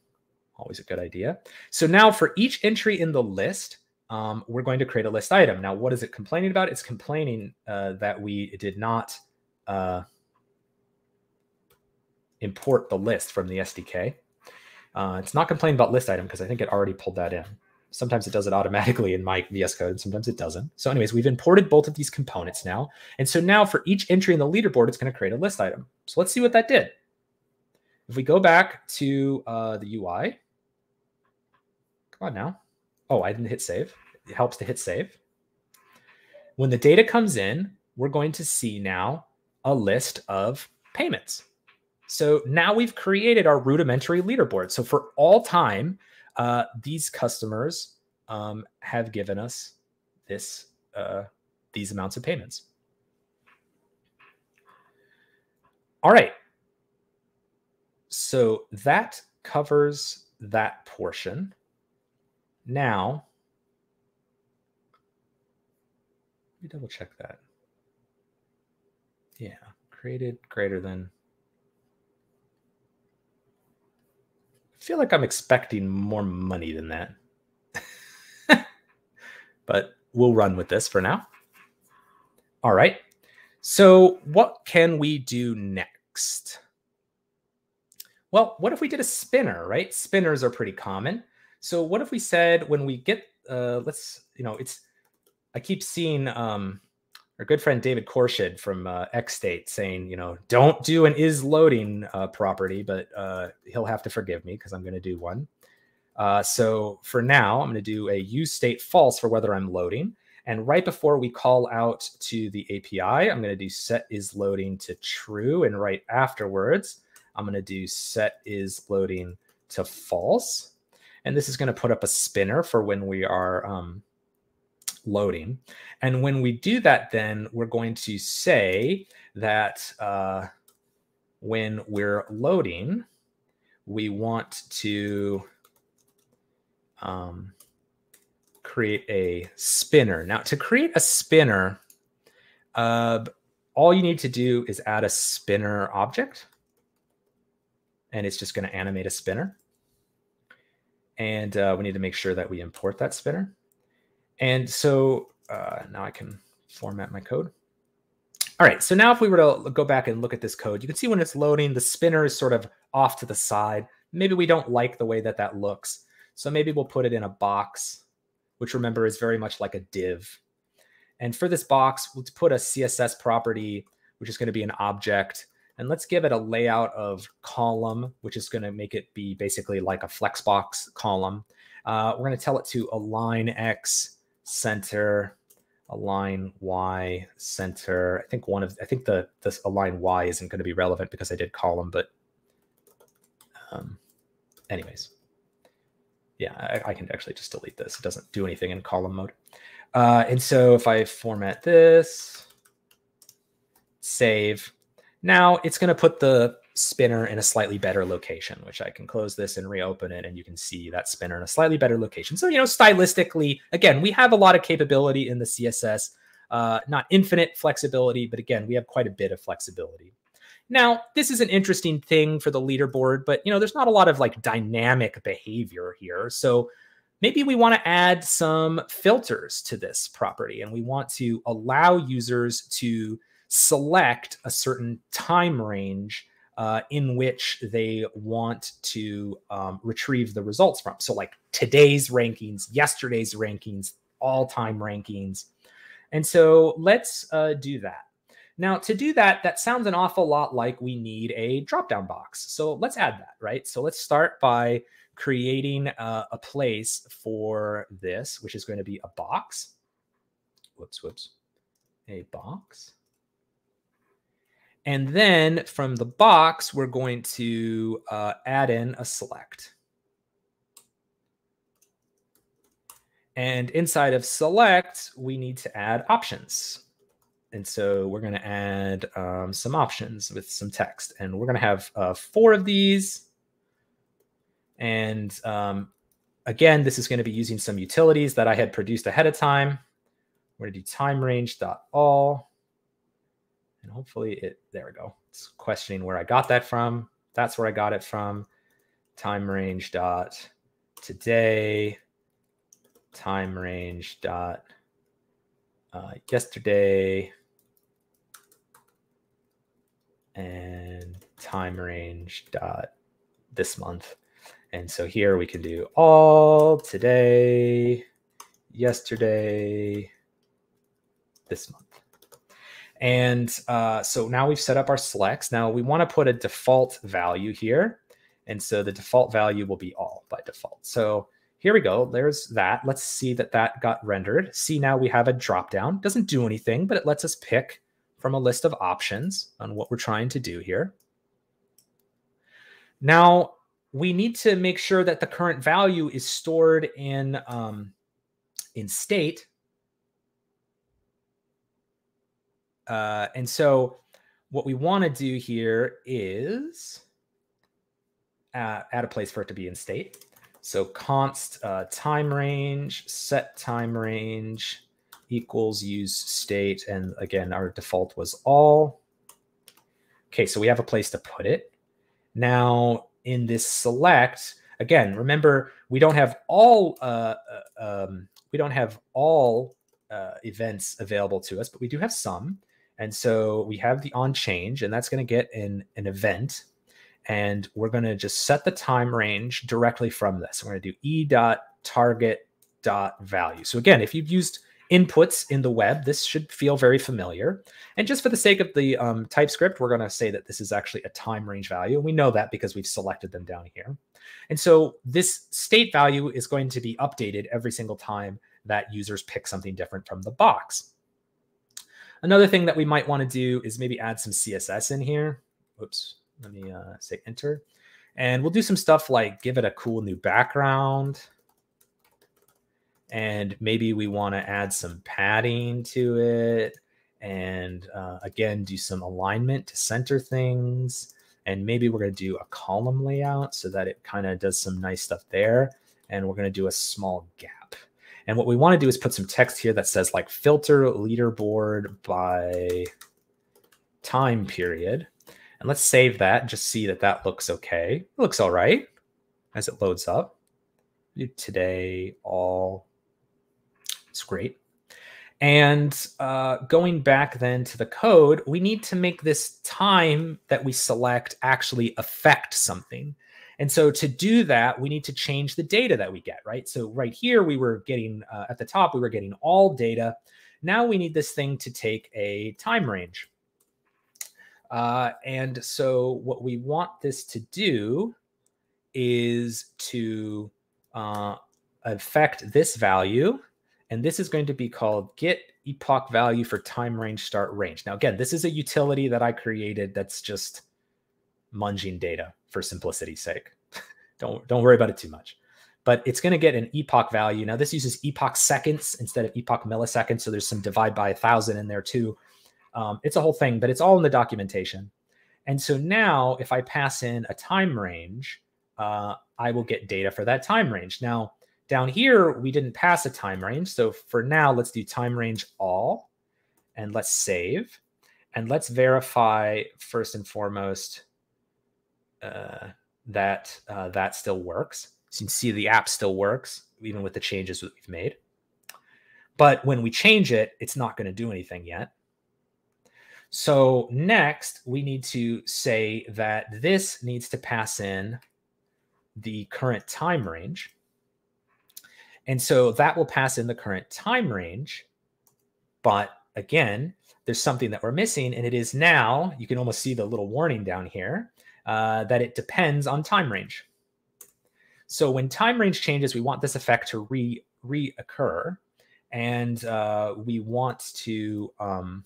Always a good idea. So now for each entry in the list, um, we're going to create a list item. Now, what is it complaining about? It's complaining uh, that we did not uh, import the list from the SDK. Uh, it's not complaining about list item because I think it already pulled that in. Sometimes it does it automatically in my VS Code, sometimes it doesn't. So anyways, we've imported both of these components now. And so now for each entry in the leaderboard, it's going to create a list item. So let's see what that did. If we go back to uh, the UI, come on now. Oh, I didn't hit save. It helps to hit save. When the data comes in, we're going to see now a list of payments. So now we've created our rudimentary leaderboard. So for all time, uh, these customers um, have given us this uh, these amounts of payments. All right. So that covers that portion. Now, let me double check that. Yeah, created greater than I feel like I'm expecting more money than that. but we'll run with this for now. All right. So, what can we do next? Well, what if we did a spinner, right? Spinners are pretty common. So, what if we said when we get, uh, let's, you know, it's, I keep seeing um, our good friend David Khourshid from uh, XState saying, you know, don't do an is loading uh, property, but uh, he'll have to forgive me because I'm going to do one. Uh, so for now, I'm going to do a use state false for whether I'm loading. And right before we call out to the API, I'm going to do set is loading to true. And right afterwards, I'm going to do set is loading to false. And this is going to put up a spinner for when we are um, loading. And when we do that, then we're going to say that uh, when we're loading, we want to um, create a spinner. Now, to create a spinner, uh, all you need to do is add a spinner object, and it's just going to animate a spinner. And uh, we need to make sure that we import that spinner. And so uh, now I can format my code. All right, so now if we were to go back and look at this code, you can see when it's loading, the spinner is sort of off to the side. Maybe we don't like the way that that looks. So maybe we'll put it in a box, which remember is very much like a div. And for this box, we'll put a CSS property, which is going to be an object. And let's give it a layout of column, which is going to make it be basically like a flexbox column. Uh, we're going to tell it to align X center, align Y, center. I think one of, I think the this align Y isn't going to be relevant because I did column, but um, anyways, yeah, I, I, can actually just delete this. It doesn't do anything in column mode. Uh, and so if I format this, save, now it's going to put the spinner in a slightly better location, which I can close this and reopen it, and you can see that spinner in a slightly better location. So, you know, stylistically, again, we have a lot of capability in the CSS, uh, not infinite flexibility, but again, we have quite a bit of flexibility. Now, this is an interesting thing for the leaderboard, but you know, there's not a lot of like dynamic behavior here. So maybe we want to add some filters to this property and we want to allow users to select a certain time range uh, in which they want to um, retrieve the results from. So, like today's rankings, yesterday's rankings, all time rankings. And so, let's uh, do that. Now, to do that, that sounds an awful lot like we need a drop down box. So, let's add that, right? So, let's start by creating uh, a place for this, which is going to be a box. Whoops, whoops. A box. And then from the box, we're going to uh, add in a select. And inside of select, we need to add options. And so we're going to add um, some options with some text. And we're going to have uh, four of these. And um, again, this is going to be using some utilities that I had produced ahead of time. We're going to do time range dot all. And hopefully it, there we go. It's questioning where I got that from. That's where I got it from. Time range dot today, time range dot uh, yesterday, and time range dot this month. And so here we can do all today, yesterday, this month. And uh, so now we've set up our selects. Now we want to put a default value here. And so the default value will be all by default. So here we go. There's that. Let's see that that got rendered. See now we have a dropdown. Doesn't do anything, but it lets us pick from a list of options on what we're trying to do here. Now we need to make sure that the current value is stored in um, in state Uh, and so what we want to do here is uh, add a place for it to be in state. So const uh, time range, set time range equals use state. And again, our default was all. Okay, so we have a place to put it. Now in this select, again, remember, we don't have all, uh, uh um, we don't have all uh, events available to us, but we do have some. And so we have the on change, and that's going to get in an event. And we're going to just set the time range directly from this. We're going to do e dot target dot value. So again, if you've used inputs in the web, this should feel very familiar. And just for the sake of the um, TypeScript, we're going to say that this is actually a time range value. We know that because we've selected them down here. And so this state value is going to be updated every single time that users pick something different from the box. Another thing that we might want to do is maybe add some CSS in here. Oops, let me uh, say enter. And we'll do some stuff like give it a cool new background. And maybe we want to add some padding to it. And uh, again, do some alignment to center things. And maybe we're going to do a column layout so that it kind of does some nice stuff there. And we're going to do a small gap. And what we want to do is put some text here that says like filter leaderboard by time period. And let's save that and just see that that looks okay. It looks all right as it loads up. Today, all. It's great. And uh, going back then to the code, we need to make this time that we select actually affect something. And so to do that, we need to change the data that we get, right? So right here, we were getting uh, at the top, we were getting all data. Now we need this thing to take a time range. Uh, and so what we want this to do is to uh, affect this value. And this is going to be called get epoch value for time range start range. Now, again, this is a utility that I created that's just munging data for simplicity's sake. don't don't worry about it too much. But it's going to get an epoch value. Now this uses epoch seconds instead of epoch milliseconds, so there's some divide by a thousand in there too. Um, it's a whole thing, but it's all in the documentation. And so now, if I pass in a time range, uh, I will get data for that time range. Now down here, we didn't pass a time range. So for now, let's do time range all, and let's save, and let's verify first and foremost uh, that uh, that still works. So you can see the app still works even with the changes that we've made. But when we change it, it's not going to do anything yet. So next, we need to say that this needs to pass in the current time range. And so that will pass in the current time range. But again, there's something that we're missing, and it is now, you can almost see the little warning down here uh, that it depends on time range. So when time range changes, we want this effect to re reoccur, and uh, we want to um,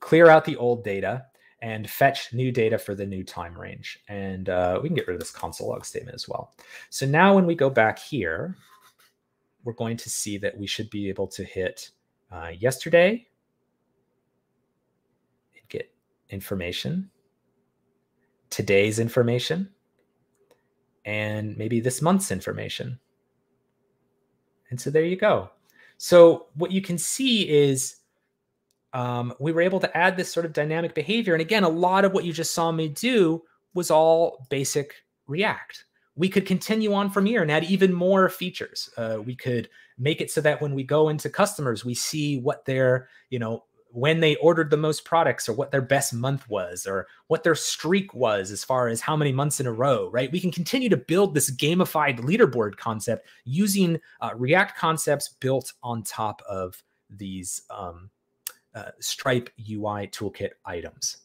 clear out the old data, and fetch new data for the new time range. And uh, we can get rid of this console log statement as well. So now when we go back here, we're going to see that we should be able to hit uh, yesterday, get information, today's information, and maybe this month's information. And so there you go. So what you can see is um, we were able to add this sort of dynamic behavior. And again, a lot of what you just saw me do was all basic React. We could continue on from here and add even more features. Uh, we could make it so that when we go into customers, we see what their, you know, when they ordered the most products or what their best month was or what their streak was as far as how many months in a row, right? We can continue to build this gamified leaderboard concept using uh, React concepts built on top of these um, uh, Stripe UI toolkit items.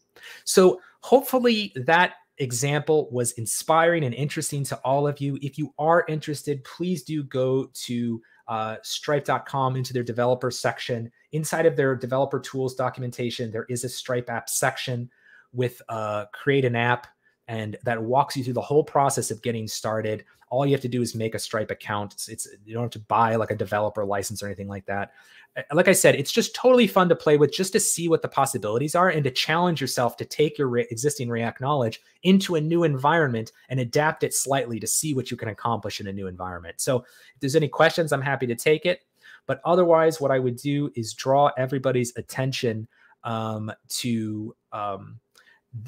So hopefully that example was inspiring and interesting to all of you. If you are interested, please do go to uh, stripe.com into their developer section. Inside of their developer tools documentation, there is a Stripe app section with uh, create an app and that walks you through the whole process of getting started. All you have to do is make a Stripe account. It's, it's, you don't have to buy like a developer license or anything like that. Like I said, it's just totally fun to play with, just to see what the possibilities are and to challenge yourself to take your re existing React knowledge into a new environment and adapt it slightly to see what you can accomplish in a new environment. So, if there's any questions, I'm happy to take it. But otherwise, what I would do is draw everybody's attention um, to um,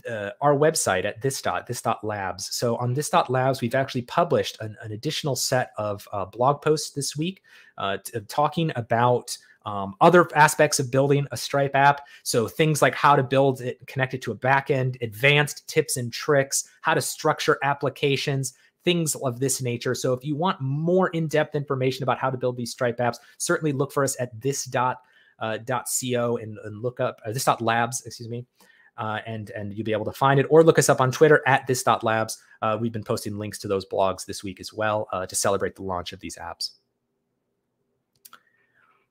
uh, our website at this dot this dot labs. So on this dot labs we've actually published an, an additional set of uh, blog posts this week uh, talking about um, other aspects of building a stripe app. So things like how to build it connect it to a backend advanced tips and tricks how to structure applications things of this nature so if you want more in-depth information about how to build these stripe apps certainly look for us at this dot uh, dot co and, and look up uh, this dot labs excuse me uh, and and you'll be able to find it or look us up on Twitter at this.labs. Uh, we've been posting links to those blogs this week as well uh, to celebrate the launch of these apps.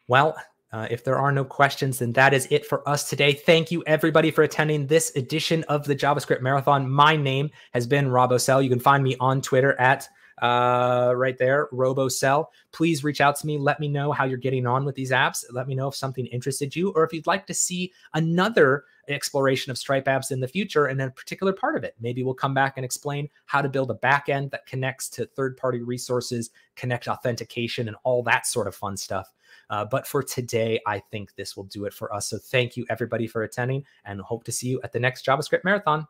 Well, uh, if there are no questions, then that is it for us today. Thank you, everybody, for attending this edition of the JavaScript Marathon. My name has been Rob Ocel. You can find me on Twitter at uh, right there, RoboCell. Please reach out to me. Let me know how you're getting on with these apps. Let me know if something interested you or if you'd like to see another exploration of Stripe apps in the future and a particular part of it. Maybe we'll come back and explain how to build a backend that connects to third party resources, connect authentication, and all that sort of fun stuff. Uh, but for today, I think this will do it for us. So thank you, everybody, for attending and hope to see you at the next JavaScript Marathon.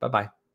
Bye bye.